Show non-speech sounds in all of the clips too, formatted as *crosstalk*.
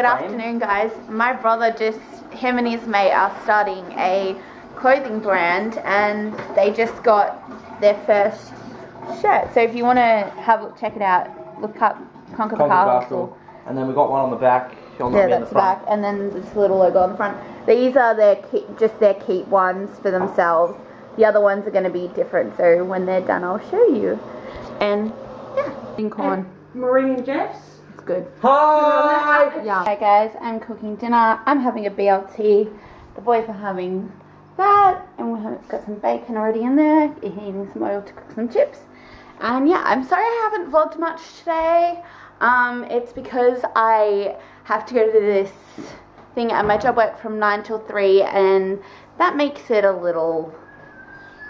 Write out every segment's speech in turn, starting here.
Good afternoon guys. My brother just, him and his mate are starting a clothing brand and they just got their first shirt. So if you want to have a look, check it out, look up Conquer the Conquer Castle. Castle. And then we got one on the back. On Yeah, that's the back. And then this little logo on the front. These are their keep, just their keep ones for themselves. The other ones are going to be different. So when they're done, I'll show you. And yeah, Lincoln. Marie and Jeff's. It's good. Hi! Yeah. Hi guys, I'm cooking dinner. I'm having a BLT. The boys are having that, and we have got some bacon already in there. Eating some oil to cook some chips. And yeah, I'm sorry I haven't vlogged much today. Um, it's because I have to go to this thing at my job work from 9 till 3 and that makes it a little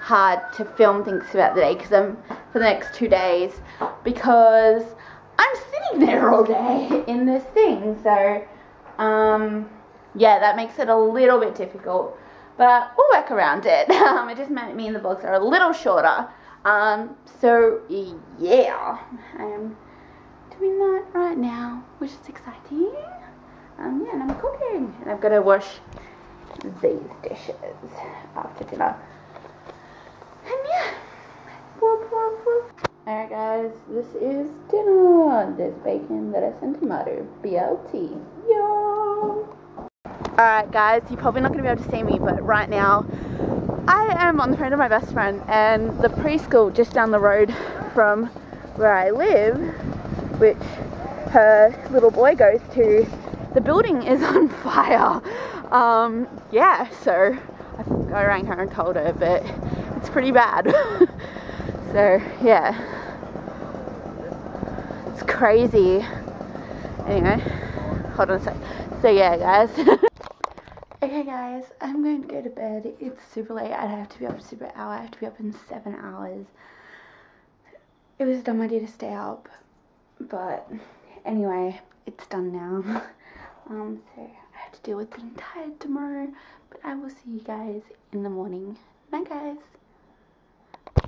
hard to film things throughout the day because I'm for the next two days because I'm there all day in this thing so um, yeah that makes it a little bit difficult but we'll work around it. *laughs* Um, it just meant me and the vlogs are a little shorter. Um, so yeah I'm doing that right now which is exciting. Um, yeah and I'm cooking and I've got to wash these dishes after dinner Alright guys, this is dinner. There's bacon, lettuce, and tomato. BLT. Yo! Alright guys, you're probably not going to be able to see me, but right now I am on the phone of my best friend and the preschool just down the road from where I live, which her little boy goes to, the building is *laughs* on fire. Um, yeah, so I rang her and told her, but it's pretty bad. *laughs* so yeah, it's crazy. Anyway, hold on a sec. So yeah, guys. *laughs* okay, guys, I'm going to go to bed. It's super late. I have to be up super hour. I have to be up in seven hours. It was a dumb idea to stay up, but anyway, it's done now. *laughs* Um, so I have to deal with being tired tomorrow, but I will see you guys in the morning. Bye, guys.